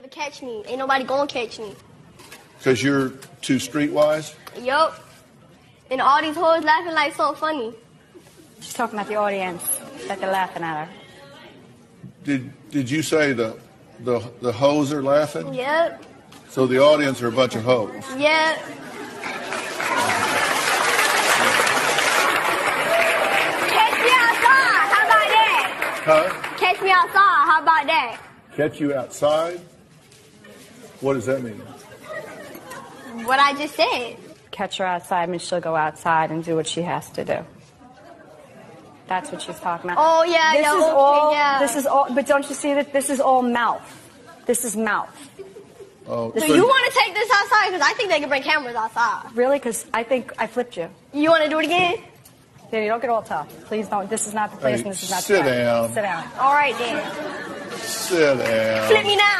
never catch me. Ain't nobody gonna catch me. Because you're too streetwise? Yup. And all these hoes laughing like so funny. She's talking about the audience that they're laughing at her. Did did you say the the the hoes are laughing? Yep. So the audience are a bunch of hoes. Yep. Catch me outside. How about that? Huh? Catch me outside. How about that? Catch you outside? What does that mean? What I just said. Catch her outside and she'll go outside and do what she has to do. That's what she's talking about. Oh, yeah, this yeah, is okay, all. yeah. This is all. But don't you see that this is all mouth? This is mouth. Oh, Do you want to take this outside? Because I think they can bring cameras outside. Really? Because I think I flipped you. You want to do it again? Danny, don't get all tough. Please don't. This is not the place, Hey, and this is not sit the time. down. Sit down. All right, then. sit down? Flip me now.